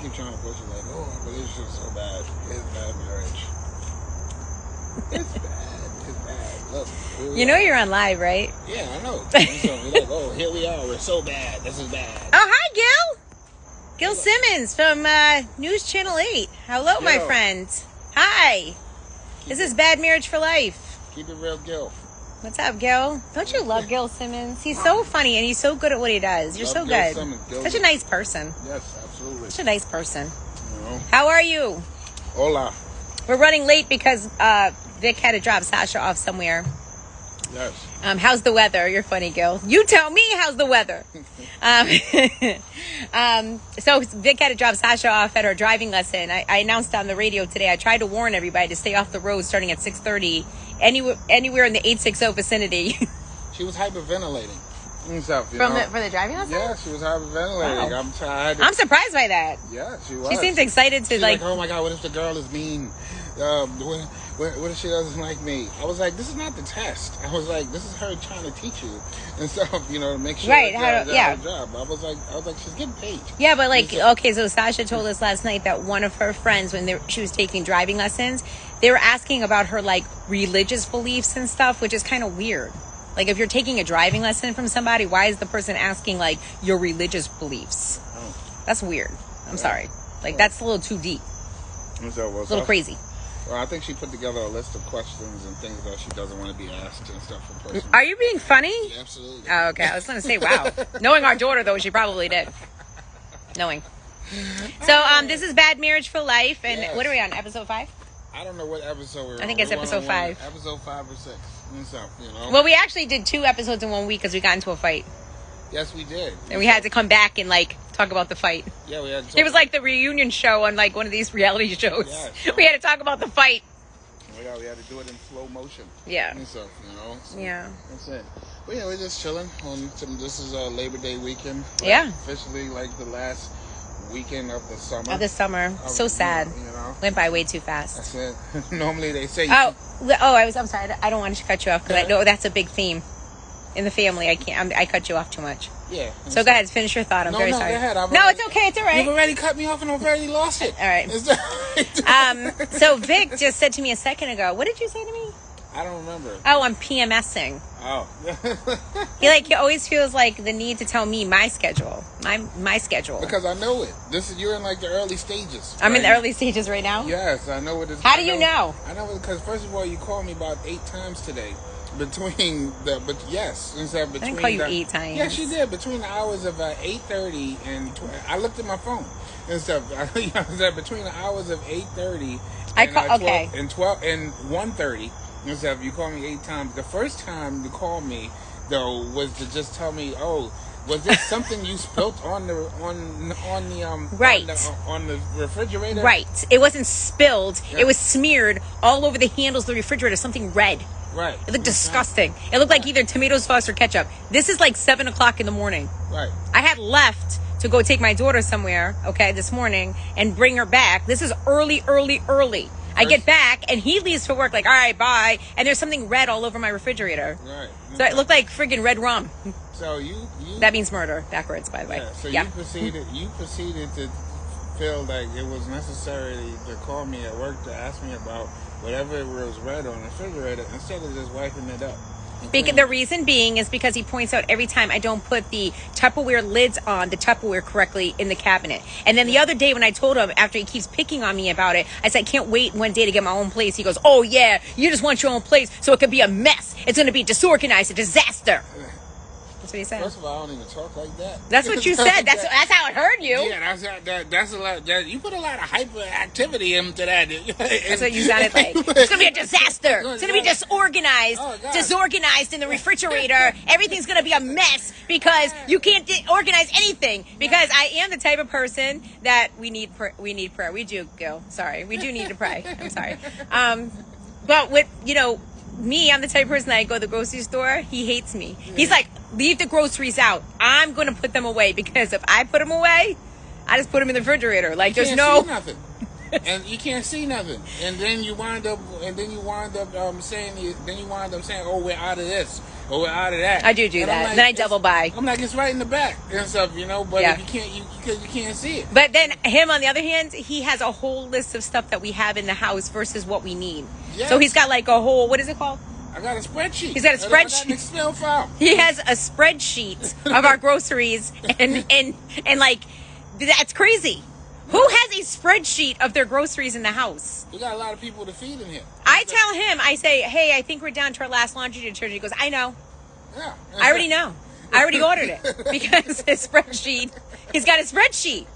keep trying to push it like, oh, our relationship's so bad. It's bad marriage. It's bad. It's bad. Look. You know are. you're on live, right? Yeah, I know. so like, oh, here we are. We're so bad. This is bad. Oh, hi, Gil. Gil Simmons from uh, News Channel 8. Hello, my friends. Hi. This is Bad Marriage for Life. Keep it real, Gil. What's up, Gil? Don't you love Gil Simmons? He's so funny and he's so good at what he does. You're Love so Gil good. Simmons. Such a nice person. Yes, absolutely. Such a nice person. You know. How are you? Hola. We're running late because uh, Vic had to drop Sasha off somewhere. Yes. Um, how's the weather? You're funny, Gil. You tell me how's the weather. um, um, so Vic had to drop Sasha off at her driving lesson. I, I announced on the radio today. I tried to warn everybody to stay off the road starting at 6:30, anywhere anywhere in the 860 vicinity. She was hyperventilating and stuff. You From know? the for the driving lesson. Yeah, she was hyperventilating. Wow. I'm tired. I'm surprised by that. yeah, she was. She seems excited to like. like, oh my god, what if the girl is mean? Um, what, what, what if she doesn't like me? I was like, this is not the test. I was like, this is her trying to teach you and stuff, you know, to make sure Right, how to- yeah. her job. I was like, I was like, she's getting paid. Yeah, but like, okay, so Sasha told us last night that one of her friends, when they, she was taking driving lessons, they were asking about her like religious beliefs and stuff, which is kind of weird. Like, if you're taking a driving lesson from somebody, why is the person asking like your religious beliefs? Oh. That's weird. I'm sorry. Like, that's a little too deep, And so, well, a little so- crazy. Well, I think she put together a list of questions and things that she doesn't want to be asked and stuff from person. Are you being funny? Absolutely. Oh, okay. I was gonna say, wow. Knowing our daughter, though, she probably did. Knowing. So, um, this is Bad Marriage for Life, and Yes. what are we on? Episode five? I don't know what episode we're I think on. it's on episode one- five. Episode five or six and stuff, you know. Well, we actually did two episodes in one week because we got into a fight, yes, we did. and we had to come back and like talk about the fight. Yeah, we had. To It was like the reunion show on like one of these reality shows. Yes. We had to talk about the fight. Yeah, we had to do it in slow motion Yeah. and stuff, you know. So Yeah. That's it. Well, yeah, we're just chilling on some. This is uh, Labor Day weekend. Like, Yeah. Officially, like the last weekend of the summer. Of the summer, Of- so sad. You know. Went by way too fast. That's it. Normally they say. Oh, oh, I was. I'm sorry. I don't want to cut you off because I know that's a big theme in the family. I can't. I'm, I cut you off too much. Yeah. So go ahead, finish your thought. I'm No, very no, sorry. go ahead. No, it's okay. It's all right. You've already cut me off and I've already lost it. All right. It's- Um, so Vic just said to me a second ago. What did you say to me? I don't remember. Oh, I'm PMSing. Oh. He like he always feels like the need to tell me my schedule, my my schedule. because I know it. This is you're in like the early stages. I'm in the early stages right now. Yes, I know what it's. How I do you know? I know because first of all, you called me about eight times today. Between the but yes, instead between I call you the, eight times. Yes, she did. Between the hours of uh, eight thirty and tw- I looked at my phone and stuff. I said between the hours of eight thirty. I call- uh, 12 okay. And twelve and one thirty and stuff. You called me eight times. The first time you called me though was to just tell me, oh. Was this something you spilt on the on on the um Right. on the, on the refrigerator? Right. It wasn't spilled. Yeah. It was smeared all over the handles of the refrigerator. Something red. Right. It looked disgusting. It looked like either tomato sauce or ketchup. This is like seven o'clock in the morning. Right. I had left to go take my daughter somewhere, okay, this morning and bring her back. This is early, early, early. I get back and he leaves for work like, all right, bye. And there's something red all over my refrigerator. Right. So it looked like friggin' red rum. So you you That means murder backwards, by the way. yeah, so Yeah. you proceeded you proceeded to feel like it was necessary to call me at work to ask me about whatever was red on the refrigerator instead of just wiping it up. Because the reason being is because he points out every time I don't put the Tupperware lids on the Tupperware correctly in the cabinet. And then the other day when I told him after he keeps picking on me about it, I said I can't wait one day to get my own place. He goes, "Oh yeah, you just want your own place so it could be a mess. It's going to be disorganized, a disaster." That's what he said. First of all, I don't even talk like that. That's what you said. That's that's how it heard you. yeah, that's that, that's a lot. That, you put a lot of hyperactivity into that. That's what you sounded like. It's gonna be a disaster. It's gonna be disorganized, Oh, disorganized in the refrigerator. Everything's gonna be a mess because you can't di- organize anything. Because I am the type of person that we need pr- we need prayer. We do, Gil. Sorry, we do need to pray. I'm sorry. Um, but with you know me, I'm the type of person that I go to the grocery store. He hates me. He's like, leave the groceries out. I'm gonna put them away because if I put them away, I just put them in the refrigerator. Like there's Can't no. And you can't see nothing. And then you wind up, and then you wind up um, saying, then you wind up saying, "Oh, we're out of this, or we're out of that." I do do And that. like, then I double buy. I'm like, it's right in the back and stuff, you know. But Yeah. you can't, you because you can't see it. But then him, on the other hand, he has a whole list of stuff that we have in the house versus what we need. Yes. So he's got like a whole what is it called? I got a spreadsheet. He's got a spreadsheet. Excel file. He has a spreadsheet of our groceries and and and like that's crazy. Who has a spreadsheet of their groceries in the house? We got a lot of people to feed in here. I tell him, I say, "Hey, I think we're down to our last laundry detergent." He goes, "I know. Yeah. I already know. I already ordered it because his spreadsheet. He's got a spreadsheet.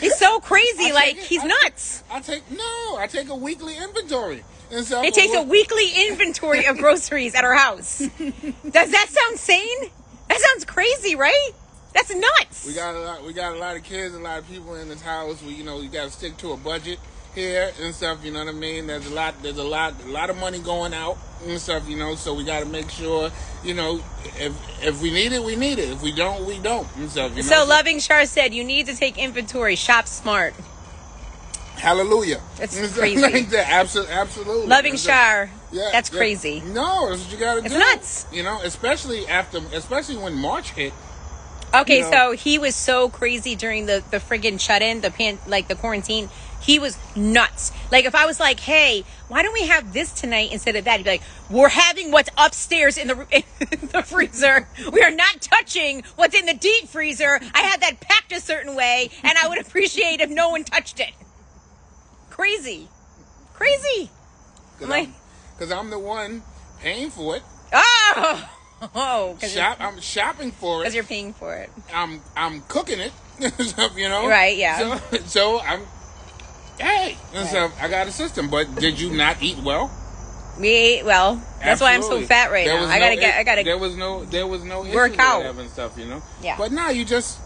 He's so crazy, like it- he's I nuts. I take no. I take a weekly inventory and stuff. It takes a weekly inventory of groceries at our house. Does that sound sane? That sounds crazy, right? That's nuts. We got a lot. We got a lot of kids, a lot of people in this house. We, you know, you got to stick to a budget here and stuff. You know what I mean? There's a lot. There's a lot. A lot of money going out and stuff. You know, so we got to make sure. You know, if if we need it, we need it. If we don't, we don't and stuff. You know? so Loving Char said you need to take inventory. Shop smart. Hallelujah. That's And crazy. Like that. Absolutely. Absolutely. Loving. Char. Yeah, that's yeah. crazy. No, that's what you got to It's nuts. You know, especially after, especially when March hit. Okay, You know- so he was so crazy during the the friggin' shut in, the pan, like the quarantine. He was nuts. Like if I was like, "Hey, why don't we have this tonight instead of that?" He'd be like, "We're having what's upstairs in the in the freezer. We are not touching what's in the deep freezer. I had that packed a certain way, and I would appreciate if no one touched it." Crazy, crazy. Because Like- I'm, 'cause I'm the one paying for it. Oh, oh, because Shop, I'm shopping for it. you're paying for it. I'm I'm cooking it. so, you know. Right, yeah. So, so I'm. Hey, and so I got a system. But did you not eat well? We ate well. That's why I'm so Absolutely. fat right There now. was I gotta get. I gotta. There was no. There was no Work out. having stuff. You know. Yeah. But now you just.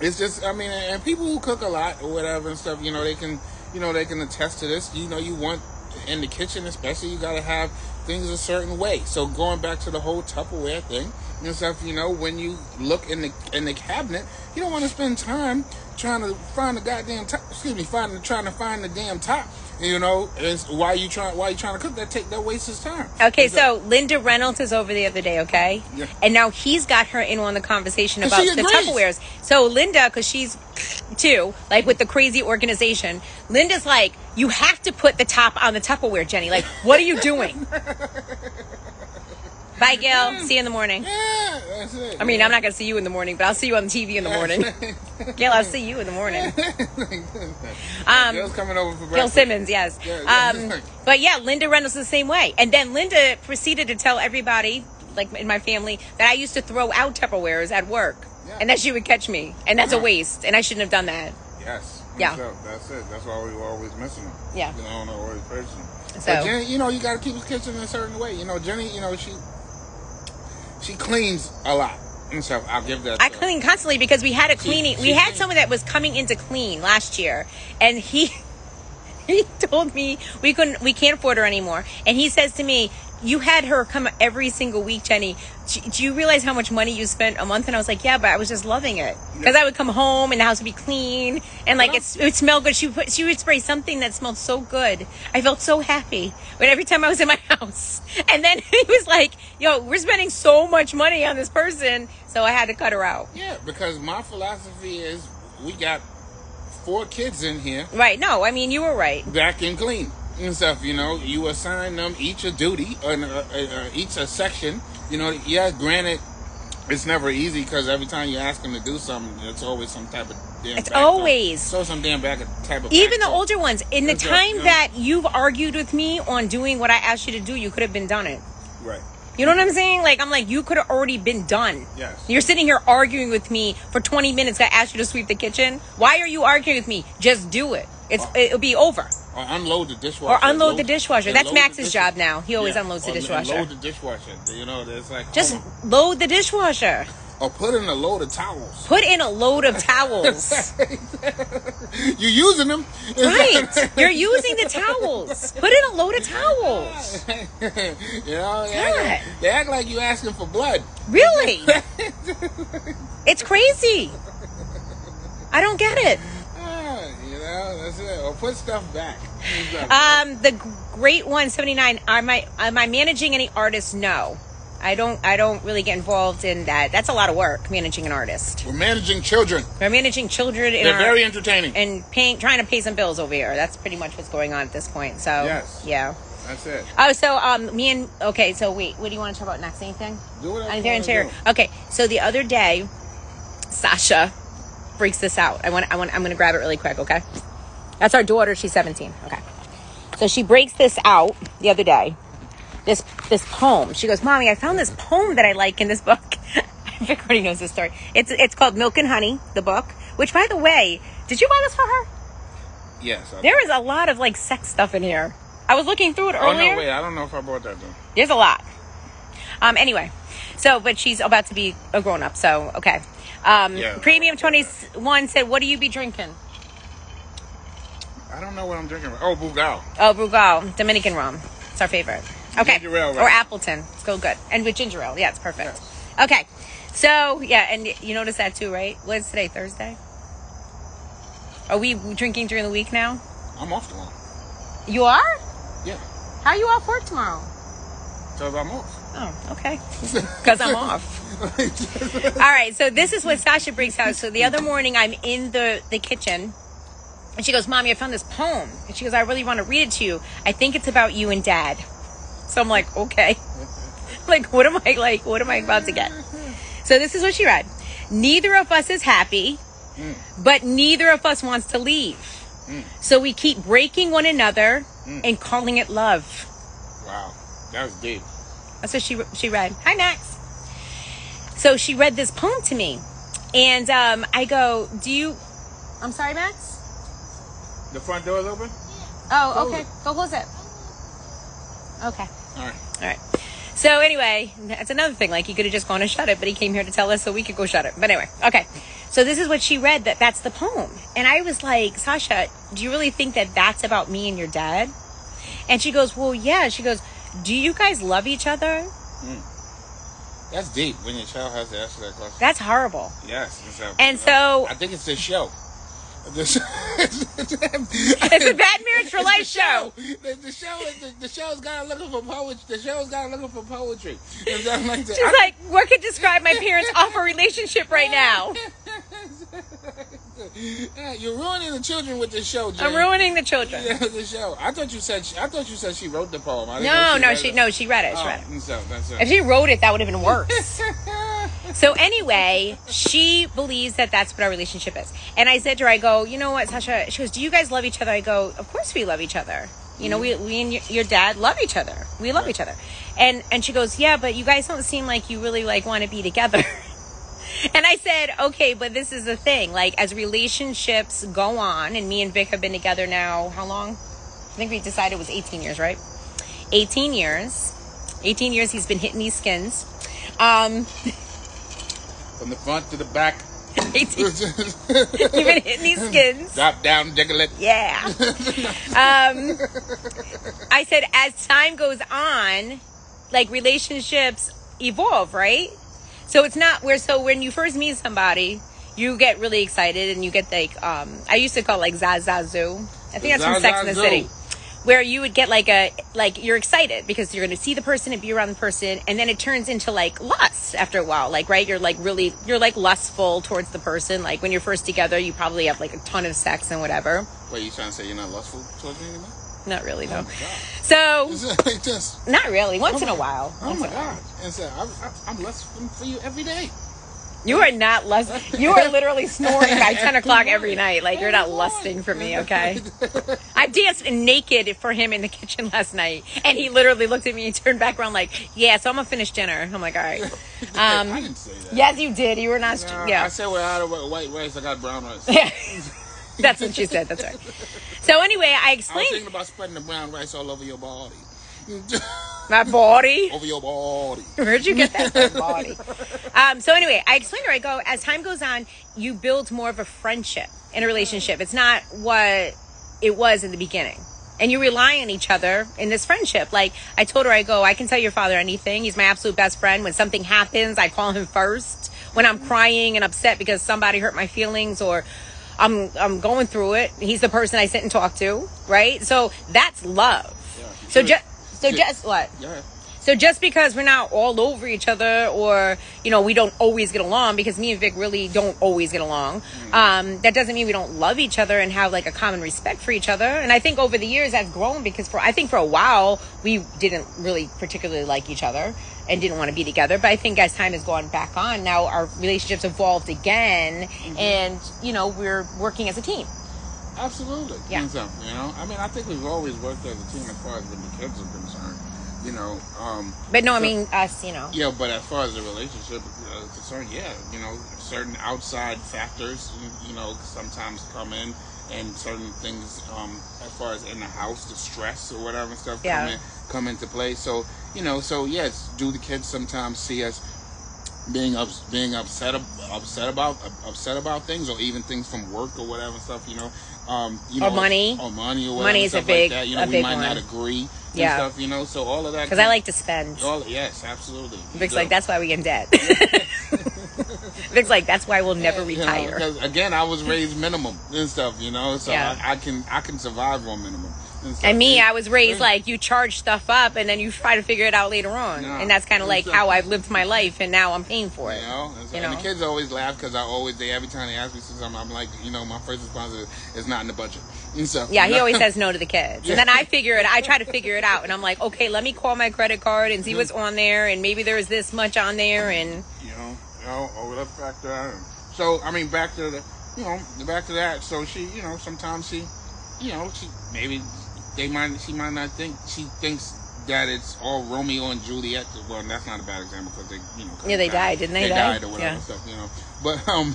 It's just. I mean, and people who cook a lot or whatever and stuff. You know, they can. You know, they can attest to this. You know, you want in the kitchen, especially, you got to have things a certain way. So going back to the whole Tupperware thing and stuff. You know, when you look in the in the cabinet, you don't want to spend time trying to find the goddamn top. Excuse me, find trying to find the damn top. You know, why you trying why you trying to cook that take that wastes his time. Okay, so Linda Reynolds is over the other day, okay? Yeah. And now he's got her in on the conversation about the. Tupperwares. So Linda, because she's too, like with the crazy organization, Linda's like, you have to put the top on the Tupperware, Jenny. Like, what are you doing? Bye, Gil. See you in the morning. Yeah, that's it. I mean, I'm not going to see you in the morning, but I'll see you on the TV in the morning. Gil, I'll see you in the morning. Um, Gil's coming over for Gil breakfast. Simmons, yes. Yeah, yeah, Um, but yeah, Linda Reynolds the same way. And then Linda proceeded to tell everybody, like in my family, that I used to throw out Tupperwares at work. Yeah. And that she would catch me. And that's a waste. And I shouldn't have done that. Yes. Yeah. So that's it. That's why we were always missing them. Yeah. You know, no always purchasing them. So- But Jenny, you know, you got to keep his kitchen in a certain way. You know, Jenny, you know, she she cleans a lot stuff. I'll give that. I clean constantly because we had a cleaning. she we had cleans. someone that was coming in to clean last year, and he he told me we couldn't, we can't afford her anymore. And he says to me, "You had her come every single week, Jenny. Do, you realize how much money you spent a month?" And I was like, "Yeah, but I was just loving it because I would come home and the house would be clean and like it's, it would smell good. She would put, she would spray something that smelled so good. I felt so happy when every time I was in my house. And then he was like, "Yo, we're spending so much money on this person." So I had to cut her out. Yeah, because my philosophy is we got four kids in here Right. No, I mean, you were right. can clean and stuff. You know, you assign them each a duty and uh, uh, uh, each a section. You know, yeah, granted, it's never easy because every time you ask them to do something, it's always some type of damn. It's always. so some damn back type of. Even the older ones, in the time yeah. that you've argued with me on doing what I asked you to do, you could have been done it. Right. You know what I'm saying? Like, I'm like, you could have already been done. Yes. You're sitting here arguing with me for 20 minutes. I asked you to sweep the kitchen. Why are you arguing with me? Just do it. It's uh, it'll be over. Or unload the dishwasher. Or unload the dishwasher. That's Max's dish- job now. He always unloads the dishwasher. Load the dishwasher. You know, there's like Just hold load the dishwasher. Or put in a load of towels. Put in a load of towels. You're using them? right. You're using the towels. Put in a load of towels. you know, they act, like, they act like you asking for blood. Really? It's crazy. I don't get it. Ah, you know, That's it. Or put stuff back. Um, the Great One Seventy Nine. Am I am I managing any artists? No, I don't. I don't really get involved in that. That's a lot of work managing an artist. We're managing children. We're managing children in They're our, very entertaining. and paying, trying to pay some bills over here. That's pretty much what's going on at this point. So Yes. yeah. That's it. Oh, so um, me and okay. So wait, what do you want to talk about next? Anything? Do Anything wanna interior? Okay. So the other day, Sasha breaks this out. I want. I want. I'm going to grab it really quick. Okay. That's our daughter. She's 17. Okay. So she breaks this out the other day. This this poem. She goes, "Mommy, I found this poem that I like in this book." Vic already knows this story. It's it's called Milk and Honey, the book. Which, by the way, did you buy this for her? Yes. I- There is a lot of like sex stuff in here. I was looking through it Oh earlier. no! Wait, I don't know if I bought that though. There's a lot. Um. Anyway, so but she's about to be a grown up. So okay. Um. Yeah. Premium twenty one said, "What do you be drinking?" I don't know what I'm drinking. Oh, Bugao. Oh, Brugal, Dominican rum. It's our favorite. Okay. Ginger ale, Or right? Appleton. It's go good. And with ginger ale. Yeah, it's perfect. Okay. So yeah, and you notice that too, right? What is today? Thursday. Are we drinking during the week now? I'm off tomorrow. You are? Yeah. How are you off work tomorrow? So I'm off. Oh, okay. Because I'm off. All right, so this is what Sasha brings out. So the other morning, I'm in the the kitchen, and she goes, "Mommy, I found this poem." And she goes, "I really want to read it to you. I think it's about you and Dad." So I'm like, "Okay." like, what am I like? What am I about to get? So this is what she read. Neither of us is happy, mm. but neither of us wants to leave. Mm. So we keep breaking one another mm. and calling it love. Wow, that was deep. That's what she she read. Hi Max. So she read this poem to me, and um, I go, "Do you?" I'm sorry, Max. The front door is open. Oh, okay. it. Go close it. Okay. All right. All right. So anyway, that's another thing. Like he could have just gone and shut it, but he came here to tell us so we could go shut it. But anyway, okay. So this is what she read. That that's the poem, and I was like, Sasha, do you really think that that's about me and your dad? And she goes, Well, yeah. She goes, Do you guys love each other? Hmm. That's deep when your child has to answer that question. That's horrible. yes. A- And so- I think it's the show. Show- It's a bad marriage for life the show. The, the show, the, the show's got looking for poetry. The show's got looking for poetry. I'm like, She's I- like, what could describe my parents' awful relationship right now? You're ruining the children with this show. I'm ruining the children. Yeah, the show. I thought you said. She, I thought you said she wrote the poem. Didn't know No, no, she it. no, she read it. She Oh, read it. so that's If she wrote it, that would have been worse. So anyway, she believes that that's what our relationship is. And I said to her, I go, you know what, Sasha? She goes, do you guys love each other? I go, of course we love each other. You know, we, we and your, dad love each other. We love each other. And and she goes, yeah, but you guys don't seem like you really like want to be together. And I said, okay, but this is the thing. Like, as relationships go on, and me and Vic have been together now, how long? I think we decided it was 18 years, right? 18 years. 18 years he's been hitting these skins. Um, From the front to the back. 18, you've been hitting these skins. Drop down, jiggle it. Yeah. Um, I said, as time goes on, like relationships evolve, right? So it's not where, so when you first meet somebody, you get really excited and you get like, um, I used to call it like zsa zsa zsu. I think that's from Sex in the City. Where you would get like a, like you're excited because you're going to see the person and be around the person. And then it turns into like lust after a while. Like, right? You're like really, you're like lustful towards the person. Like when you're first together, you probably have like a ton of sex and whatever. Wait, you trying to say you're not lustful towards me anymore? Not really, Oh though. my god. So, just. not really. Once Oh in a my- while. Oh Once my a while. god. And so I'm, I'm, I'm lustful for you every day. You are not lust. You are literally snoring by ten o'clock every night. Like you're not lusting for me, okay? I danced naked for him in the kitchen last night, and he literally looked at me and turned back around like, "Yeah, so I'm gonna finish dinner." I'm like, "All right." I Um, didn't say that. yes, you did. You were not. No, I yeah, said without a white rice, I got brown rice. that's what she said. That's right. So anyway, I I was explained thinking about spreading the brown rice all over your body. my body. over your body. Where'd you get that body? Um, so anyway, I explained to her. I go, as time goes on, you build more of a friendship in a relationship. It's not what it was in the beginning. And you rely on each other in this friendship. Like I told her, I go, I can tell your father anything. He's my absolute best friend. When something happens, I call him first. When I'm crying and upset because somebody hurt my feelings or I'm I'm going through it. He's the person I sit and talk to, right? So that's love. Yeah, So just so just what? Yeah. So just because we're not all over each other or, you know, we don't always get along because me and Vic really don't always get along, um, that doesn't mean we don't love each other and have like a common respect for each other. And I think over the years that's grown because for, I think for a while we didn't really particularly like each other and didn't want to be together. But I think as time has gone back on, now our relationships evolved again and, you know, we're working as a team. Absolutely. Yeah. So, you know, I mean, I think we've always worked as a team as far as when the kids are concerned. You know, um, But no, I mean us, you know. yeah, but as far as the relationship uh, is concerned, yeah, you know, certain outside factors, you, you know, sometimes come in, and certain things, um, as far as in the house, the stress or whatever and stuff Yeah. come in, come into play. So, you know, so yes, do the kids sometimes see us being ups, being upset upset about upset about things or even things from work or whatever and stuff you know um you Or money. or money or whatever Money is a big- like that you know a we big might one. not agree and Yeah. stuff you know so all of that Because I like to spend. all yes absolutely Vic's like, that's why we in debt. Vic's like, that's why we'll never you know, again I was raised minimum and stuff you know so Yeah. I, I can I can survive on minimum and. And me, I was raised like you charge stuff up and then you try to figure it out later on. No. And that's kind of like how I've lived my life and now I'm paying for it. You know, and, so, You know? the kids always laugh because I always they every time they ask me something, I'm like, you know, my first response is it's not in the budget. And so, Yeah, he always says no to the kids. And then I figure it I try to figure it out and I'm like, okay, let me call my credit card and see mm-hmm. what's on there and maybe there's this much on there and you know, you know, oh, back to. So I mean, back to the, you know, back to that. So she, you know, sometimes she, you know, she maybe they might she might not think she thinks that it's all Romeo and Juliet. Well, that's not a bad example because they, you know, Yeah, they died, didn't they They die? died or whatever Yeah. stuff, you know. But um,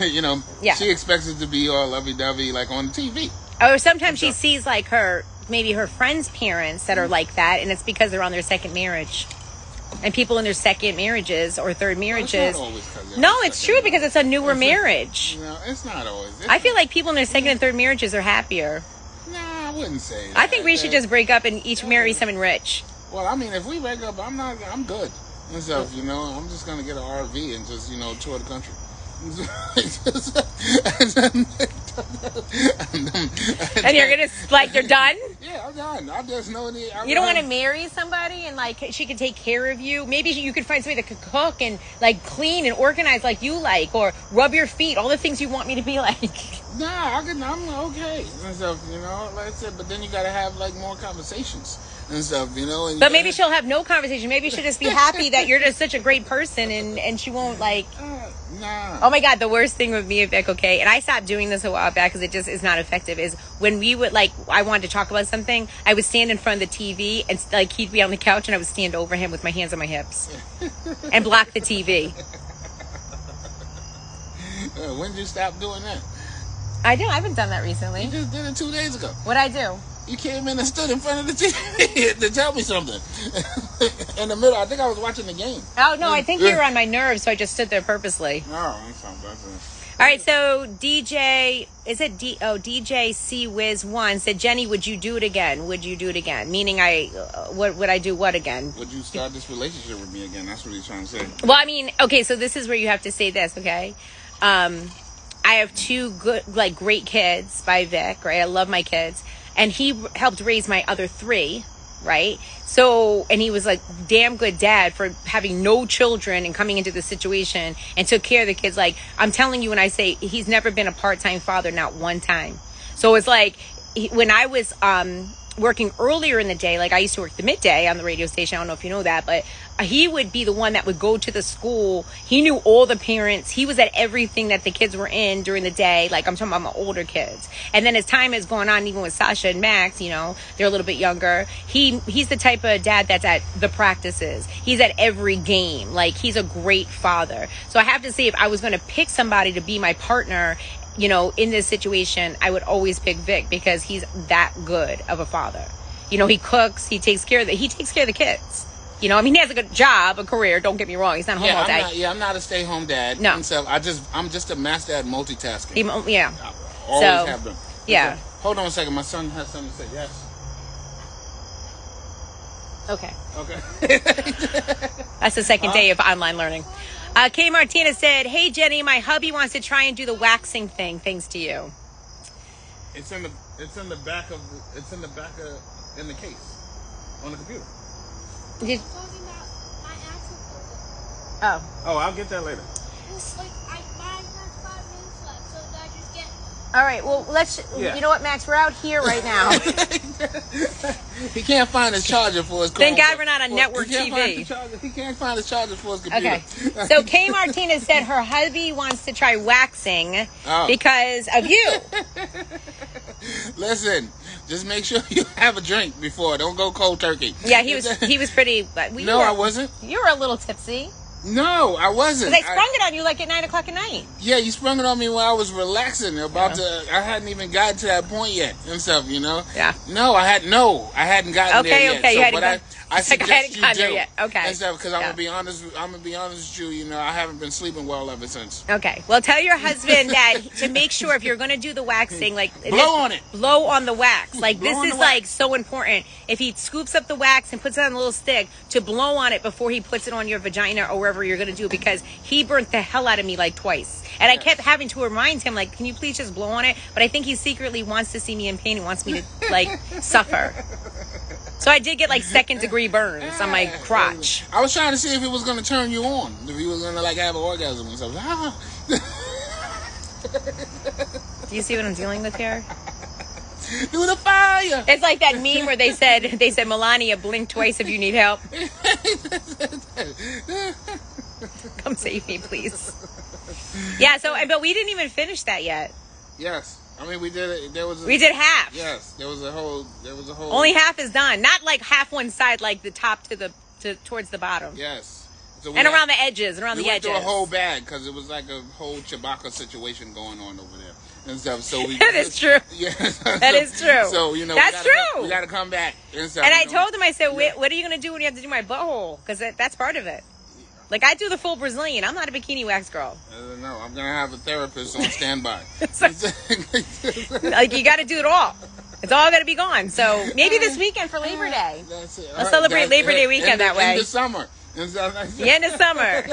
you know, Yeah. she expects it to be all lovey-dovey like on TV. or sometimes she sees like her maybe her friends' parents that are like that and it's because they're on their second marriage. And people in their second marriages or third Well, marriages it's not always 'cause No, it's true because it's a newer It's marriage. You know, it's not always. It's I feel like people in their second and third marriages are happier. Wouldn't say. I think we should just break up and each marry someone rich. Well, I mean, if we break up, I'm not. I'm good and stuff. You know, I'm just gonna get an RV and just you know tour the country. And you're gonna like you're done. Yeah, I'm done. I just know the. I, You don't want to marry somebody and like she could take care of you. Maybe you could find somebody that could cook and like clean and organize like you like, or rub your feet. All the things you want me to be like. Nah, I can. I'm okay and stuff. You know, like I said, but then you gotta have like more conversations and stuff. You know, and But maybe gotta- she'll have no conversation. Maybe she'll just be happy that you're just such a great person and and she won't like. Uh, nah. Oh my god, the worst thing with me and Vic, okay, and I stopped doing this a while back because it just is not effective. Is when we would like, I wanted to talk about something, I would stand in front of the TV and like he'd be on the couch and I would stand over him with my hands on my hips and block the TV. Uh, when did you stop doing that? I do. I haven't done that recently. You just did it two days ago. What I do? You came in and stood in front of the TV to tell me something. in the middle, I think I was watching the game. Oh no, I think you were on my nerves, so I just stood there purposely. No, I'm sorry. That's. All right, so DJ, is it D? Oh, DJ C Wiz one said, Jenny, would you do it again? Would you do it again? Meaning, I, uh, what would I do? What again? Would you start this relationship with me again? That's what he's trying to say. Well, I mean, okay, so this is where you have to say this, okay? Um, I have two good, like, great kids by Vic, right? I love my kids. And he helped raise my other three, right? So, and he was like damn good dad for having no children and coming into the situation and took care of the kids. Like, I'm telling you when I say he's never been a part time father, not one time. So it's like he, when I was um, working earlier in the day, like I used to work the midday on the radio station. I don't know if you know that, but he would be the one that would go to the school. He knew all the parents. He was at everything that the kids were in during the day. Like I'm talking about my older kids. And then as time has gone on, even with Sasha and Max, you know, they're a little bit younger. He he's the type of dad that's at the practices. He's at every game. Like he's a great father. So I have to say, if I was going to pick somebody to be my partner you know, in this situation, I would always pick Vic because he's that good of a father. You know, he cooks, he takes care of the, he takes care of the kids. You know, I mean, he has a good job, a career. Don't get me wrong; he's not home Yeah, all I'm day. not, yeah, I'm not a stay-home dad. No. I just, I'm just a master at multitasking. He- yeah, I always So, have them. yeah. Okay, Hold on a second. My son has something to say. Yes. okay. Okay. That's the second day of online learning. Uh, Kay Martinez said, "Hey Jenny, my hubby wants to try and do the waxing thing. Thanks to you." It's in the it's in the back of the, it's in the back of in the case on the computer. Did, talking about my actual photo. oh, Oh, I'll get that later. Like I mine has five minutes left, so I just get all right. Well, let's. Yeah. You know what, Max? We're out here right now. he can't find his charger for his. Thank God we're not on For- network he TV. Charger, he can't find his charger for his computer. Okay. So Kay Martinez said her hubby wants to try waxing Oh. because of you. Listen, just make sure you have a drink before. Don't go cold turkey. Yeah, he was he was pretty. But we No, were, I wasn't. You were a little tipsy No, I wasn't. They I I- sprung it on you like at nine o'clock at night. Yeah, you sprung it on me when I was relaxing, about to. I hadn't even gotten to that point yet and stuff, you know. Yeah. No, I had no, I hadn't gotten Okay, there yet. okay, you so, hadn't but I, gone- I Like I suggest hadn't you gotten do there yet. Okay. Because I'm Yeah. gonna be honest. I'm gonna be honest with you. You know, I haven't been sleeping well ever since. Okay. Well, tell your husband that to make sure if you're going to do the waxing, like Blow on it. blow on the wax. Like Blow this is like so important. If he scoops up the wax and puts it on a little stick, to blow on it before he puts it on your vagina or wherever you're going to do, it, because he burnt the hell out of me like twice, and I kept having to remind him, like, can you please just blow on it? But I think he secretly wants to see me in pain and wants me to like suffer. So I did get like second degree burns on my crotch. I was trying to see if it was gonna turn you on, if you was gonna like have an orgasm and stuff. Ah. Do you see what I'm dealing with here? Do the fire. It's like that meme where they said they said Melania blink twice if you need help. Come save me, please. Yeah, so but we didn't even finish that yet. yes, I mean we did it. There was. A, We did half. Yes, there was a whole. There was a whole. Only half is done. Not like half one side, like the top to the to towards the bottom, Yes. So and had- around the edges, and around we the went edges. through a whole bag because it was like a whole Chewbacca situation going on over there and stuff. So we That is true. Yeah, That is true. So you know, That's we gotta, true. We got to come back and stuff. and I know. told him, I said, Yeah. "What are you gonna do when you have to do my butthole? Because that, that's part of it." Like I do the full Brazilian. I'm not a bikini wax girl. Uh, I don't. I'm gonna have a therapist on standby. Like you got to do it all. It's all got to be gone. So maybe this weekend for Labor uh, Day. That's it. Let's celebrate Labor uh, Day weekend the, that way. In the summer. And stuff like The end of summer.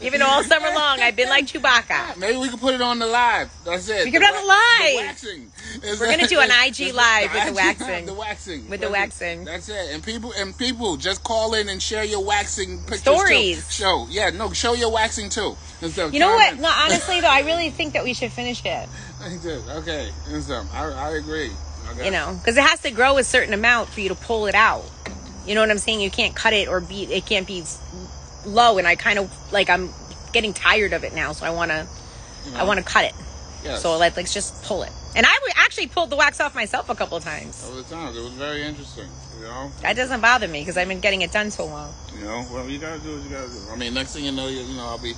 Even all summer long, I've been like Chewbacca. Maybe we can put it on the live. That's it. We can The have a wa- live. The waxing. We're gonna do an IG live with the waxing. The waxing. With the waxing. That's it. And people and people just call in and share your waxing pictures Stories. Too. Show. Yeah. No. Show your waxing too. You know what? No, honestly though, I really think that we should finish it. It. Okay. And. I, I agree. Okay. You know, because it has to grow a certain amount for you to pull it out. You know what I'm saying? You can't cut it or be. It can't be low. And I kind of like I'm getting tired of it now, so I want to. You know, I want to cut it. Yes. So like, let's just pull it. And I actually pulled the wax off myself a couple of times. All the times, it was very interesting. You know. That doesn't bother me because I've been getting it done so long. You know. Well, you gotta do what you gotta do. I mean, next thing you know, you, you know, I'll be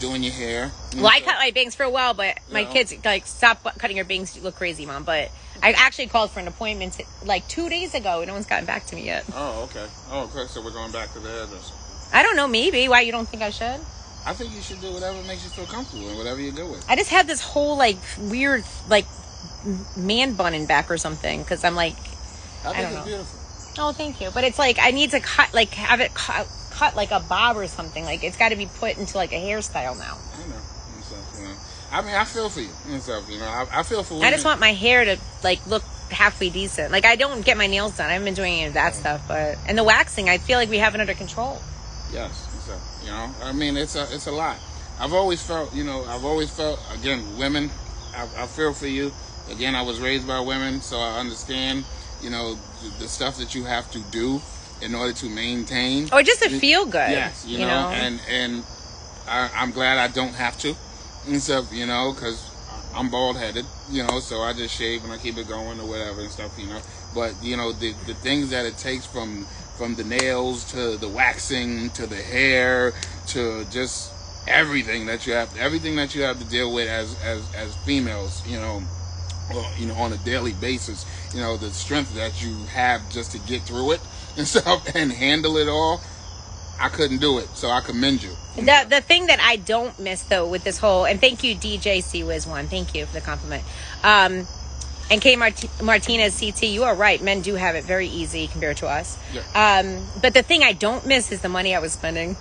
doing your hair. Well, I cut my bangs for a while, but my Yeah. kids like stop cutting your bangs. You look crazy, mom. But I actually called for an appointment like two days ago. And No one's gotten back to me yet. Oh, okay. Oh, okay. So we're going back to the hairdresser. I don't know. Maybe why you don't think I should? I think you should do whatever makes you feel comfortable and whatever you're good with. I just have this whole like weird like man bun in back or something because I'm like, I think don't it's know. beautiful. oh, thank you. But it's like I need to cut like have it cut, cut like a bob or something. Like it's got to be put into like a hairstyle now. I know. You know. I mean, I feel for you and stuff. You know, I, I feel for. I just want my hair to like look halfway decent. Like I don't get my nails done. I haven't been doing any of that stuff, but and the waxing, I feel like we have it under control. Yes. stuff, you know, I mean, it's a it's a lot. I've always felt, you know, I've always felt again, women. I, I feel for you. Again, I was raised by women, so I understand. You know, the, the stuff that you have to do in order to maintain. Or just to feel good. Yes, you, know, and and I, I'm glad I don't have to and stuff, you know, because I'm bald headed, you know, so I just shave and I keep it going or whatever and stuff, you know. But you know, the the things that it takes from from the nails to the waxing to the hair to just everything that you have, everything that you have to deal with as as as females, you know. You know, on a daily basis, you know, the strength that you have just to get through it and stuff and handle it all. I couldn't do it, so I commend you. The the thing that I don't miss though with this whole and thank you DJ C Wiz one thank you for the compliment. Um, and K Mart- Martinez CT, you are right. Men do have it very easy compared to us. Yeah. Um, but the thing I don't miss is the money I was spending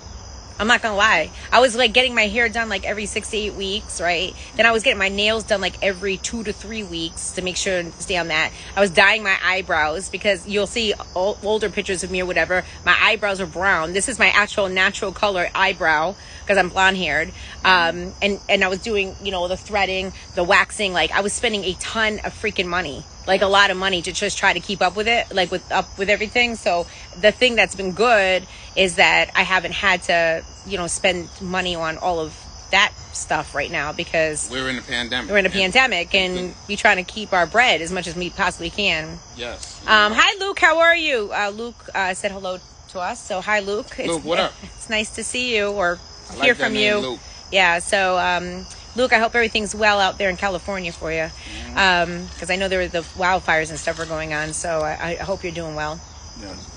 I'm not gonna lie. I was like getting my hair done like every six to eight weeks, right? Then I was getting my nails done like every two to three weeks to make sure and stay on that. I was dyeing my eyebrows because you'll see ol- older pictures of me or whatever. My eyebrows are brown. This is my actual natural color eyebrow because I'm blonde haired. Um, and and I was doing you know the threading, the waxing. Like I was spending a ton of freaking money, like a lot of money to just try to keep up with it, like with up with everything. So the thing that's been good is that I haven't had to you know spend money on all of that stuff right now because We're in a pandemic. we're in a And- pandemic and we're trying to keep our bread as much as we possibly can. Yes. Um, hi, Luke. How are you? Uh, Luke uh, said hello to us. So, hi, Luke. It's, Luke, what up? It's nice to see you or I hear that from you. Yeah. So, um, Luke, I hope everything's well out there in California for you, because I know there were the wildfires and stuff were going on. So, I, I hope you're doing well. Yes.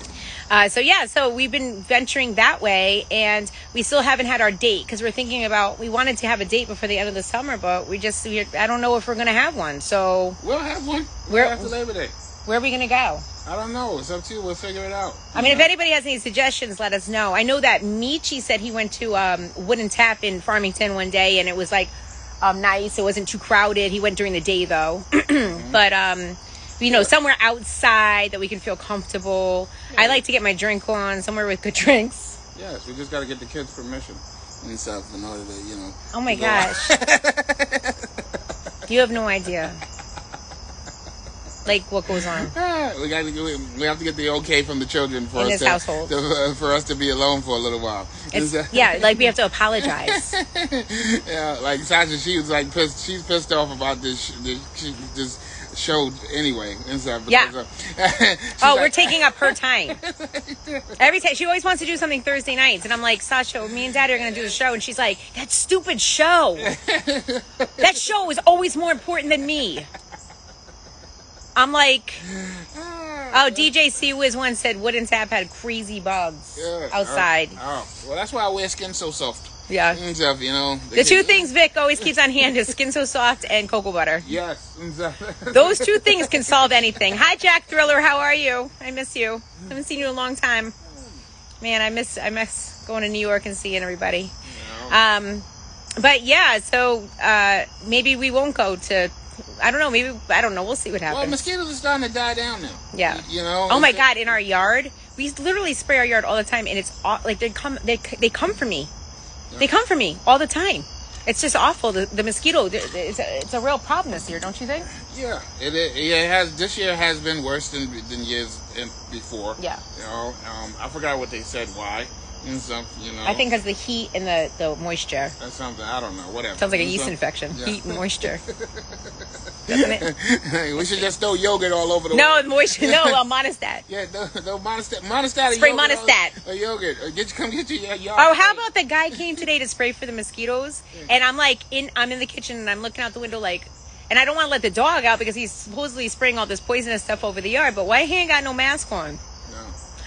Uh, so yeah, so we've been venturing that way, and we still haven't had our date because we're thinking about we wanted to have a date before the end of the summer, but we just we, I don't know if we're gonna have one. So We'll have one. Where- after Labor Day. where are we gonna go? I don't know. It's up to you. We'll figure it out. I mean, if anybody has any suggestions, let us know. I know that Michi said he went to um, Wooden Tap in Farmington one day, and it was like um, nice. It wasn't too crowded. He went during the day though, but um, you know, somewhere outside that we can feel comfortable. I like to get my drink on somewhere with good drinks. Yes, we just got to get the kids' permission and stuff in order to, you know. Oh my go- gosh, you have no idea. Like what goes on? Ah, we got to we have to get the okay from the children for In us this to, household. to- for us to be alone for a little while. That- yeah, like we have to apologize. yeah, like Sasha, she was like pissed. She's pissed off about this this, show anyway stuff. Yeah. uh, Oh, like- we're taking up her time. Every time she always wants to do something Thursday nights, and I'm like, Sasha, me and Daddy are gonna do the show, and she's like, that stupid show. that show is always more important than me. I'm like, oh, DJ C Wiz once said Wooden Tap had crazy bugs Yeah, outside. Oh, oh. well, that's why I wear skin so soft Yeah. stuff. You know, The two things Vic always keeps on hand is Skin So Soft and cocoa butter. Yes. Those two things can solve anything. Hi, Jack Thriller. How are you? I miss you. Haven't seen you in a long time. Man, I miss I miss going to New York and seeing everybody. Um, but yeah, so uh, maybe we won't go to. I don't know. Maybe I don't know. We'll see what happens. Well, mosquitoes are starting to die down now. Yeah. You know. oh my God! In our yard, we literally spray our yard all the time, and it's aw- like they come they they come for me. They come for me all the time. It's just awful. The, the mosquito. It's a, it's a real problem this year, don't you think? Yeah, it, it, it has. This year has been worse than than years in, before. Yeah. You know, um, I forgot what they said. Why? And some, you know. I think because the heat and the the moisture. that's something. I don't know. Whatever. Sounds like a yeast infection. Yeah. Heat and moisture. Doesn't it? we should just throw yogurt all over the. No, moisture. No, uh, Monistat. Yeah, the, the Monistat, Monistat, Spray yogurt, Monistat. or, or yogurt. Or get you come get your yard. Oh, how about the guy came today to spray for the mosquitoes, and I'm like in, I'm in the kitchen and I'm looking out the window like, and I don't want to let the dog out because he's supposedly spraying all this poisonous stuff over the yard. But why he ain't got no mask on?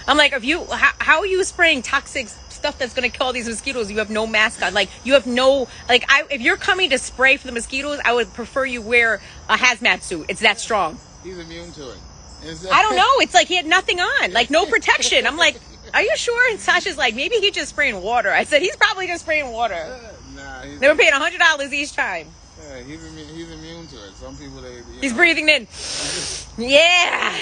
I'm like, if you, how, how are you spraying toxic stuff that's gonna kill these mosquitoes? You have no mask on. Like, you have no, like, I, if you're coming to spray for the mosquitoes, I would prefer you wear a hazmat suit. It's that strong. He's immune to it. that- I don't know. It's like he had nothing on, like no protection. I'm like, are you sure? And Sasha's like, maybe he's just spraying water. I said, he's probably just spraying water. Uh, nah, They were paying hundred dollars each time. yeah, he's, immune, he's immune to it. Some people they. He's know, breathing in. Yeah.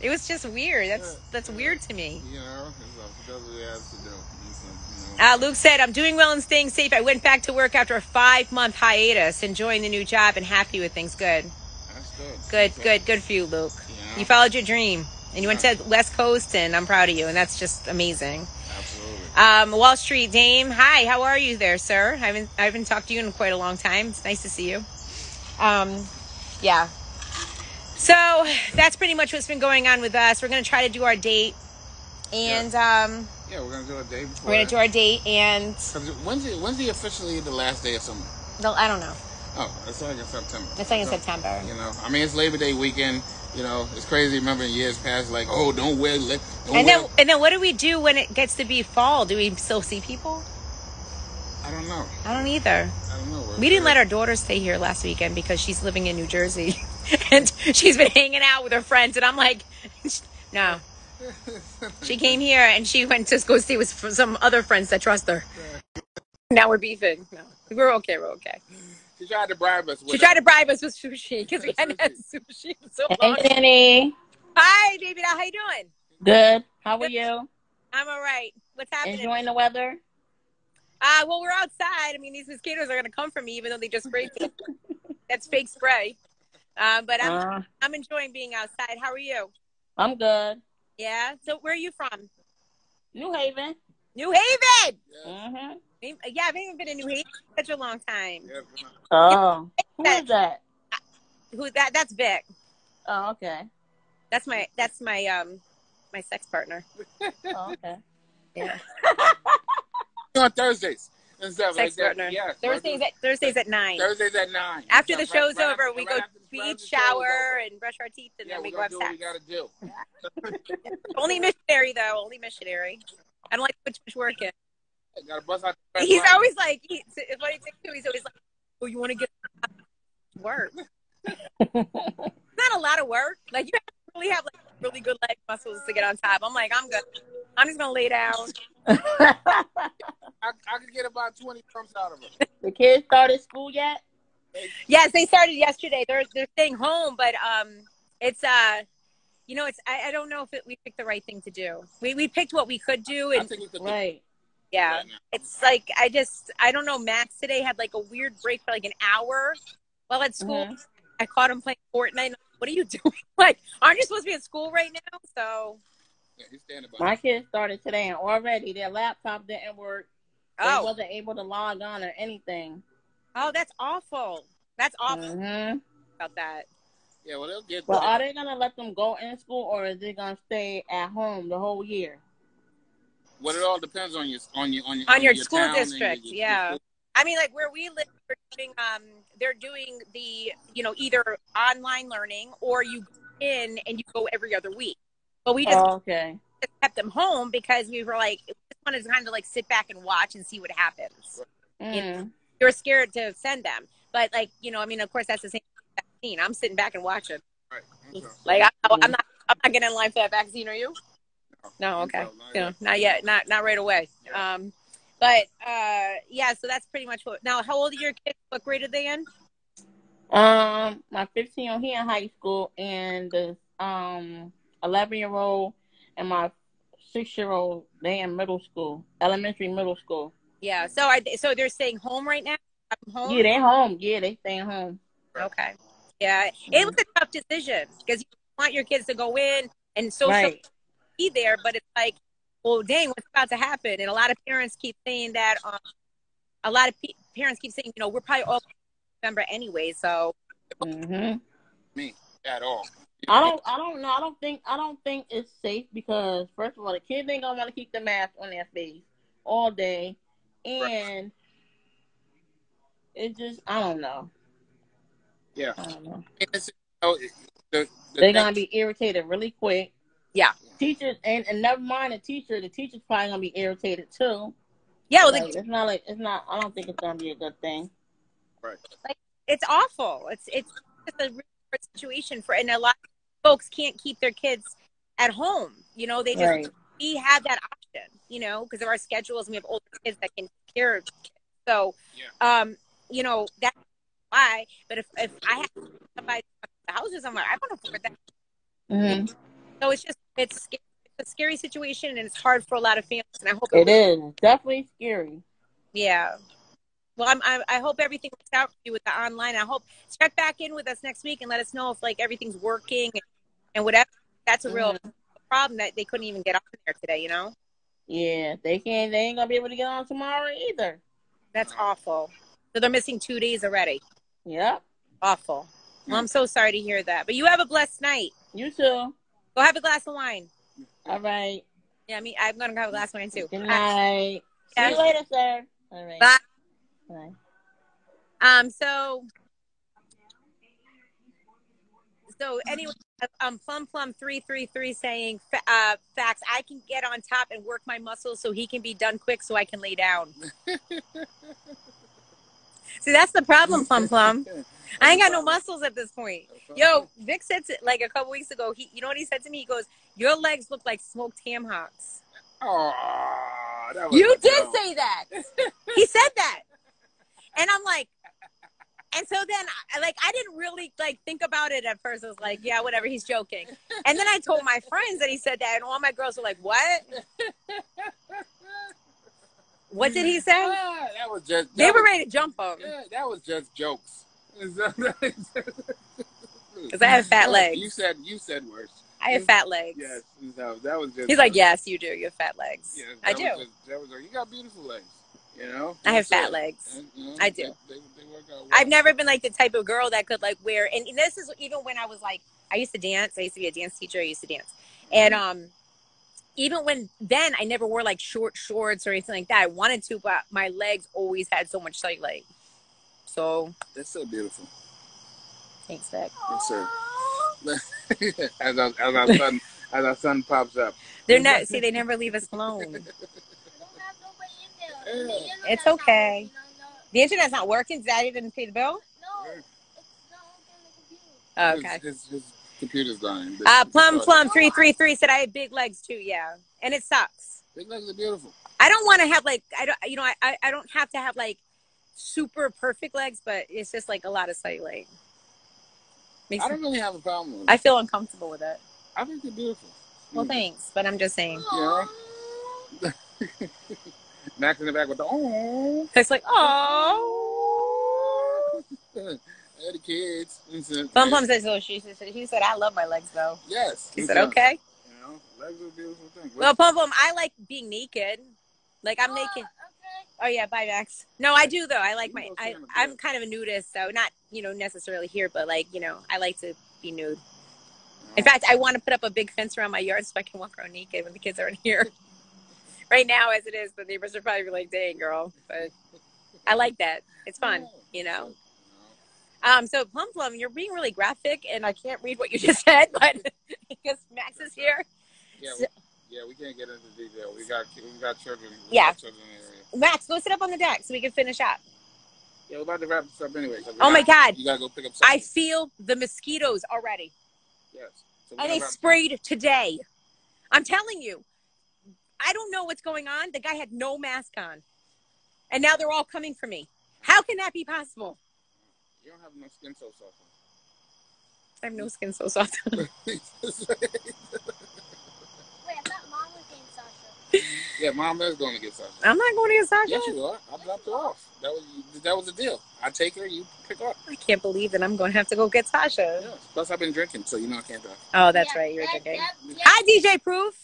It was just weird. That's that's weird to me. You know, it's, what he has to do. He's, you know. Uh, Luke said, "I'm doing well and staying safe. I went back to work after a five month hiatus, enjoying the new job and happy with things. Good, That's good. good, good, good for you, Luke. Yeah. You followed your dream, and you went to West Coast, and I'm proud of you. And that's just amazing." Absolutely. Um, Wall Street Dame, hi, how are you there, sir? I haven't I haven't talked to you in quite a long time. It's nice to see you. Um, yeah. So that's pretty much what's been going on with us. We're gonna try to do our date, and um, Yeah, we're gonna do day before. we're gonna do our date, and when's it, when's the officially the last day of summer? No, I don't know. Oh, it's like in September. It's like in So, September. You know, I mean, it's Labor Day weekend. You know, it's crazy. Remember in years past, like, oh, don't wear. Don't And wear then and then what do we do when it gets to be fall? Do we still see people? I don't know. I don't either. I don't know. We didn't let our daughter stay here last weekend because she's living in New Jersey, and she's been hanging out with her friends. And I'm like, no, She came here and she went to go stay with some other friends that trust her. Now we're beefing. No, we're okay. We're okay. She tried to bribe us. With She tried to bribe us with sushi because we hadn't had sushi in so Hey, long. Danny. Hi, David. How you doing? Good. How are you? I'm all right. What's happening? Enjoying the weather? Uh, well, we're outside. I mean, these mosquitoes are going to come for me, even though they just sprayed me. That's fake spray. Um, but I'm Uh, I'm enjoying being outside. How are you? I'm good. Yeah. So where are you from? New Haven. New Haven. Mm-hmm. Yeah, I've even been in New Haven for such a long time. Oh, who is that? Who that? That's Vic. Oh, okay. That's my that's my um my sex partner. Oh, okay. Yeah. on Thursdays and stuff Sex like that. partner. Yes. Thursdays at Thursdays at nine. Thursdays at nine. After the Right- right show's over, we go right after- we right eat, after the shower, and brush our teeth, and Yeah, then we we go gotta have do what sex. we gotta do. Only missionary though. Only missionary. I don't like to put too much work in. Gotta bust out the He's right. always like, he, it's funny thing too. He's always like, "Oh, you want to get work? It's not a lot of work. Like you have to really have like really good leg muscles to get on top. I'm like, I'm good. I'm just gonna lay down. I, I could get about twenty pumps out of it. the kids started school yet? Yes, they started yesterday. They're they're staying home, but um, it's uh, you know, it's I, I don't know if it, we picked the right thing to do. We we picked what we could do, I and think we could Right. yeah, right it's like I just I don't know. Max today had like a weird break for like an hour while at school. Mhm. I caught him playing Fortnite. What are you doing? Like, aren't you supposed to be at school right now? So, Yeah, he's standing by. My kids started today, and already their laptop didn't work. They oh, wasn't able to log on or anything. oh, that's awful. That's awful Mm-hmm. about that. Yeah, well they'll get. Well, are they gonna let them go in school, or is they gonna stay at home the whole year? well, it all depends on your on your on your On your your school town your- district, your- yeah. your- I mean, like where we live, they're doing, um, they're doing the, you know, either online learning or you go in and you go every other week. But we just, Oh, okay. just kept them home because we were like, we just wanted to kind of like sit back and watch and see what happens. Mm. We were scared to send them, but like, you know, I mean, of course, that's the same vaccine. I'm sitting back and watching. Right. Okay. Like, I, I'm not, I'm not getting in line for that vaccine. Are you? No, okay. No, not You know, yet. not yet, not not right away. Um, but uh, yeah. So that's pretty much what. Now, how old are your kids? What grade are they in? Um, my 15 year old he in high school, and the um 11 year old and my six year old they in middle school, elementary middle school. Yeah. So are they, so they're staying home right now. I'm home. Yeah, they're home. Yeah, they staying home. Okay. Yeah, it was a tough decision because you want your kids to go in and social Right. be there, but it's like, well, dang, what's about to happen? And a lot of parents keep saying that. Um, a lot of pe- parents keep saying, you know, we're probably all in November anyway. So hmm me at all. I don't. I don't know. I don't think. I don't think it's safe because first of all, the kids ain't gonna want to keep the mask on their face all day, and it just. I don't know. Yeah. I don't know. And it's, you know, it- the, the They're gonna be irritated really quick. Yeah. Teachers and, and never mind the teacher. The teacher's probably gonna be irritated too. yeah, well, Like, the, it's not like it's not. I don't think it's gonna be a good thing. right. Like it's awful. It's it's just a really hard situation for, and a lot of folks can't keep their kids at home. You know, they just Right. we have that option. You know, because of our schedules, and we have older kids that can take care of kids. So, um, you know that's why. But if if I have somebody the houses, I'm like, I don't afford that. hmm So it's just it's sca- it's a scary situation, and it's hard for a lot of families. And I hope It is definitely scary. Yeah. Well, I'm, I, I hope everything works out for you with the online. I hope check back in with us next week and let us know if like everything's working and, and whatever. That's a real Mhm. problem that they couldn't even get on there today. You know, Yeah, they can't. They ain't gonna be able to get on tomorrow either. that's awful. So they're missing two days already. Yep. Awful. Well, I'm so sorry to hear that. But you have a blessed night. You too. Go have a glass of wine. All right. Yeah, I mean, I'm gonna have a glass of wine too. Good night. See you later, sir. All right. Bye. Um. So. So anyway, um, plum plum three three three saying, fa- uh, facts. I can get on top and work my muscles so he can be done quick, so I can lay down. See, that's the problem, Plum Plum. I ain't got no muscles at this point. Yo, Vic said to, like a couple weeks ago. He, you know what he said to me? He goes, "Your legs look like smoked ham hocks." Oh, that was You did joke. say that. he said that, and I'm like, and so then, like, I didn't really like think about it at first. I was like, yeah, whatever, he's joking. And then I told my friends that he said that, and all my girls were like, what? What did he say? Ah, that was just. They were was- ready to jump him Yeah, that was just jokes. because I have fat legs. You said you said worse. I have fat legs. Yes, no, that was just. He's like, yes, you do. You have fat legs. Yes, I do. just- that was you got beautiful legs. You know. I have fat it. legs. And, you know, I do. They, they, they well. I've never been like the type of girl that could like wear, and this is even when I was like, I used to dance. I used to be a dance teacher. I used to dance, and um, even when then I never wore like short shorts or anything like that. I wanted to, but my legs always had so much cellulite. So That's so beautiful. thanks, Vic. Yes, sir. as our, as our son as our son pops up. They're not. See, they never leave us alone. We don't have nobody in there. The internet's It's okay. working, no, no. The internet's not working. Daddy didn't pay the bill. No, it's not on the computer. Oh, okay. His, his, his computer's dying. Uh, plum plum three three three said I have big legs too. Yeah, and it sucks. Big legs are beautiful. I don't want to have like I don't you know I- I I don't have to have like super perfect legs, but it's just like a lot of cellulite. Makes I don't really have a problem with it. I feel uncomfortable with it. I think they're beautiful. Well, Mm. thanks, but I'm just saying. Yeah. Max in the back with the oh. It's like oh. Hey, the kids. Plum Plum says so. She said she said I love my legs though. Yes. He said yes. okay. You know, legs are a beautiful thing. Well, Plum Plum, I like being naked. Like I'm Oh, naked. Okay. Oh yeah, bye Max. No, I do though. I like You my. I, I'm kind of a nudist, so not you know necessarily here, but like you know I like to be nude. In fact, I want to put up a big fence around my yard so I can walk around naked when the kids aren't here. Right now, as it is, the neighbors are probably like, "Dang, girl," but I like that. It's fun, you know. Um, so Plum Plum, you're being really graphic, and I can't read what you just said, but because Max is here. Yeah, we, yeah, we can't get into detail. We got we got children. we Yeah. got children. Max, go sit up on the deck so we can finish up. Yeah, we're about to wrap this up anyway. Oh my gotta- God. You gotta go pick up. I feel the mosquitoes already. yes. So and they sprayed today. I'm telling you, I don't know what's going on. The guy had no mask on, and now they're all coming for me. How can that be possible? You don't have no skin so soft. I have no skin so soft. Wait, I thought mom was getting Sasha. yeah, mom is going to get Sasha. I'm not going to get Sasha. Yes, you are. I dropped her off. That was that was the deal. I take her, you pick her up. I can't believe that I'm going to have to go get Sasha. Yes. Plus, I've been drinking, so you know I can't drive. Oh, that's Yeah, right. You're that- drinking. that- yeah. Hi, DJ Proof.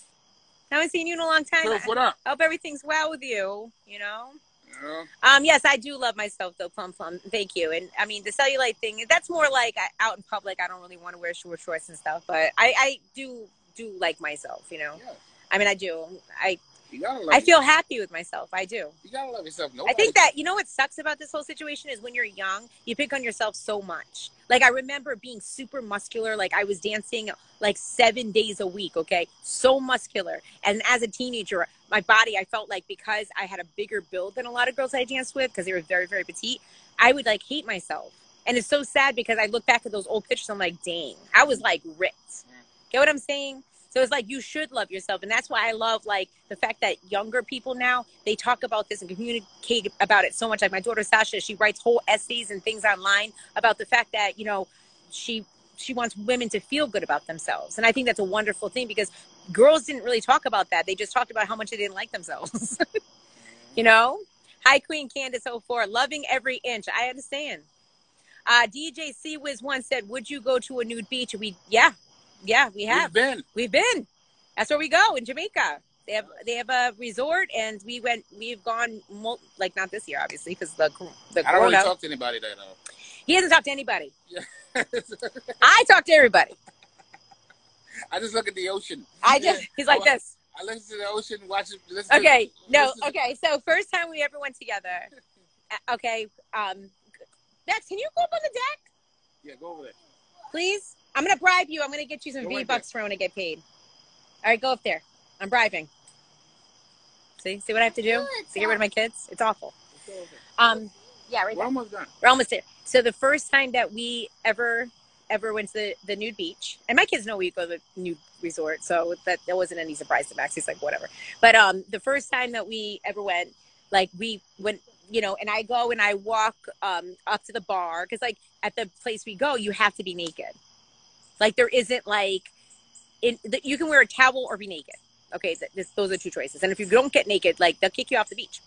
Haven't seen you in a long time. Proof, what up? I hope everything's well with you. You know. Know? Um, yes, I do love myself though, plum plum. Thank you. And I mean, the cellulite thing, that's more like I- out in public. I don't really want to wear short shorts and stuff, but I, I do do like myself. You know, Yeah. I mean, I do. I You gotta love I feel happy with myself. I do. You gotta love yourself. I Nobody, think that you know what sucks about this whole situation is when you're young, you pick on yourself so much. Like I remember being super muscular, like I was dancing like 7 days a week, okay? So muscular. And as a teenager, my body I felt like because I had a bigger build than a lot of girls I danced with because they were very very petite, I would like hate myself. And it's so sad because I look back at those old pictures I'm like, "Dang, I was like ripped." Mm. Get what I'm saying? So it's like you should love yourself, and that's why I love like the fact that younger people now they talk about this and communicate about it so much. Like my daughter Sasha, she writes whole essays and things online about the fact that you know she she wants women to feel good about themselves, and I think that's a wonderful thing because girls didn't really talk about that. They just talked about how much they didn't like themselves. you know. Hi, Queen Candace 04. Loving every inch. I understand. Uh, DJ C Wiz one said, "Would you go to a nude beach?" We yeah, yeah, we have. We've been. We've been. That's where we go in Jamaica. They have they have a resort, and we went. We've gone like not this year, obviously, because the the I don't really talk to anybody that uh, he hasn't talked to anybody. I talk to everybody. I just look at the ocean. I just he's like I, this. I listen to the ocean, watch it. Listen to- Okay, no, listen to- okay. So first time we ever went together. uh, Okay, um, Max, can you go up on the deck, Yeah, go over there. please? I'm gonna bribe you. I'm gonna get you some V bucks for when I get paid. All right, go up there. I'm bribing. See, see what I have to do Do it, to get rid of my kids? It's awful. Let's go over there. Um, Yeah, right We're there. almost done. We're almost there. So the first time that we ever ever went to the, the nude beach, and my kids know we go to the nude resort, so that that wasn't any surprise to Max. He's like, whatever. But um, the first time that we ever went, like we went, you know, and I go and I walk um up to the bar because like at the place we go, you have to be naked. Like there isn't like, in you can wear a towel or be naked. Okay, th- this, those are two choices. And if you don't get naked, like they'll kick you off the beach.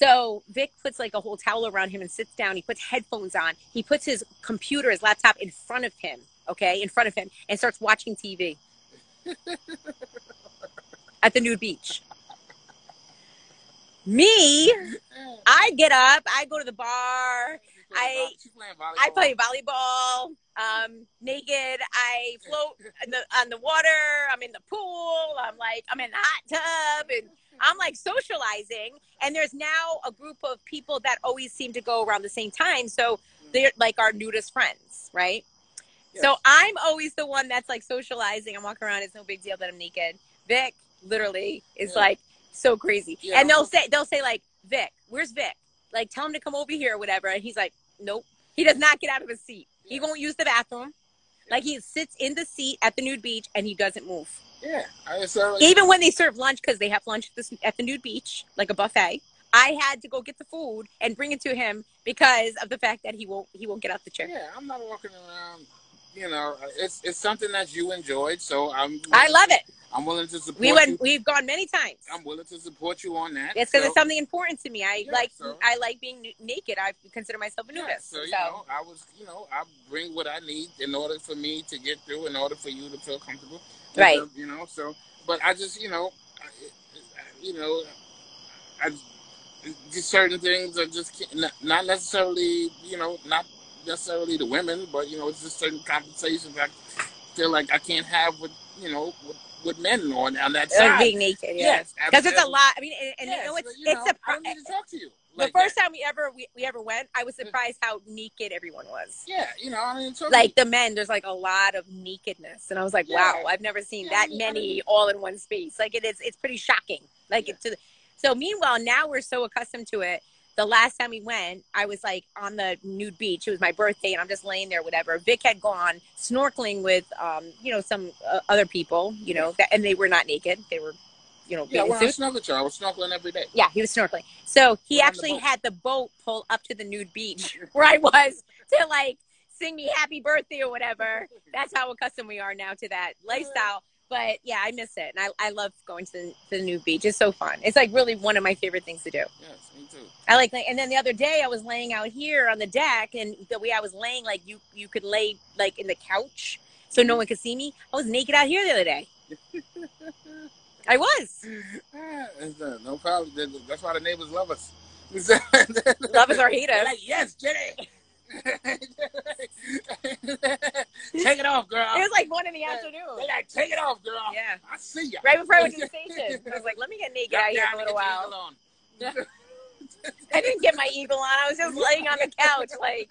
So Vic puts like a whole towel around him and sits down. He puts headphones on. He puts his computer, his laptop in front of him, okay, in front of him, and starts watching TV at the nude beach. Me, I get up, I go to the bar, I- volleyball. I play volleyball, um, naked. I float in the, on the water. I'm in the pool. I'm like, I'm in the hot tub and I'm like socializing. And there's now a group of people that always seem to go around the same time. So they're like our nudist friends, right? So I'm always the one that's like socializing. I'm walking around. It's no big deal that I'm naked. Vic literally is Yeah. like so crazy. Yeah. And they'll say, they'll say like, Vic, where's Vic? Like, tell him to come over here or whatever. And he's like, nope. He does not get out of his seat. He won't use the bathroom. Like he sits in the seat at the nude beach and he doesn't move. Yeah. I, so, Even when they serve lunch, because they have lunch at, this, at the nude beach, like a buffet. I had to go get the food and bring it to him because of the fact that he won't he won't get out the chair. yeah, I'm not walking around. You know, it's it's something that you enjoyed, so I'm. I love it. I'm willing to support We you. went we've gone many times. I'm willing to support you on that. It's because so, it's something important to me. I Yeah, like so- I like being naked. I consider myself a nudist. so So, you know, I was, you know, I bring what I need in order for me to get through, in order for you to feel comfortable. Right. You know, so, but I just, you know, I, you know, I just certain things are just not, not necessarily, you know, not necessarily the women, but you know, it's just certain conversations I feel like I can't have with, you know, with, with men on on that side. being naked. Yes, Because it's a lot. I mean, and, and Yes, you know, it's you it's know, a I don't need to talk to you. the first that. time we ever we, we ever went, I was mm-hmm. surprised how naked everyone was. Yeah, you know, I don't need to talk Like the men, there's like a lot of nakedness, and I was like, Yeah. wow, I've never seen Yeah, that I mean, many all in one space. Like it is, it's pretty shocking. Like Yeah. it to. The, so meanwhile, now we're so accustomed to it. The last time we went, I was like on the nude beach. It was my birthday, and I'm just laying there, whatever. Vic had gone snorkeling with, um, you know, some uh, other people, you know, that, and they were not naked. They were, you know. Yeah, when I suits. snorkel, I was snorkeling every day. Yeah, he was snorkeling. So he We're on the actually had the boat pull up to the nude beach where I was to like sing me happy birthday or whatever. That's how accustomed we are now to that lifestyle. But yeah, I miss it. And I, I love going to the, to the nude beach. It's so fun. It's like really one of my favorite things to do. Yes, me too. I like, and then the other day I was laying out here on the deck and the way I was laying, like you, you could lay like in the couch so no one could see me. I was naked out here the other day. I was. Ah, uh, no problem. That's why the neighbors love us. Love us or hate us. like, yes, Jenny. take it off, girl. It was like one in the afternoon. like, take it off, girl. Yeah. I see you. Right before I went to the station. I was like, let me get naked out here for a little while. I didn't get my eagle on. I was just laying on the couch, like.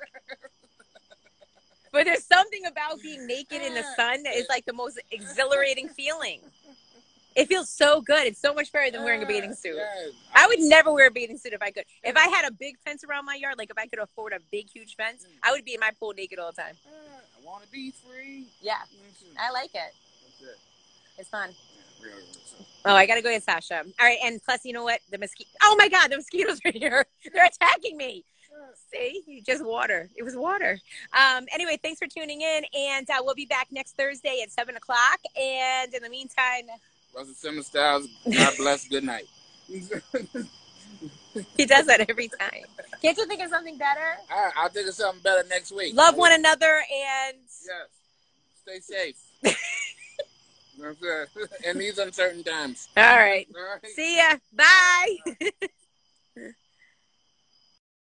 But there's something about being naked in the sun that is like the most exhilarating feeling. It feels so good. It's so much better than wearing a bathing suit. I would never wear a bathing suit if I could. If I had a big fence around my yard, like if I could afford a big, huge fence, I would be in my pool naked all the time. Ah, I want to be free. Yeah, I like it. it. It's fun. Yeah, really, really. Oh, I gotta go get Sasha. All right, and plus, you know what? The mosquito. Oh my God, the mosquitoes are here. They're attacking me. See, just water. It was water. Um, anyway, thanks for tuning in, and uh, we'll be back next Thursday at seven o'clock. And in the meantime, Russell Simmons Styles, God bless, good night. he does that every time. Can't you think of something better? Right, I'll think of something better next week. Love one another, and Yes. Stay safe. In these uncertain times. all right. All right. See ya. Bye.